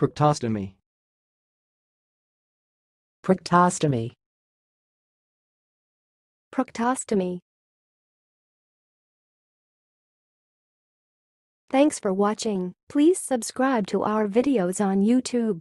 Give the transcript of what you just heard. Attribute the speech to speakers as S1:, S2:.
S1: Proctostomy.
S2: Proctostomy.
S3: Proctostomy. Thanks for watching. Please subscribe to our videos on YouTube.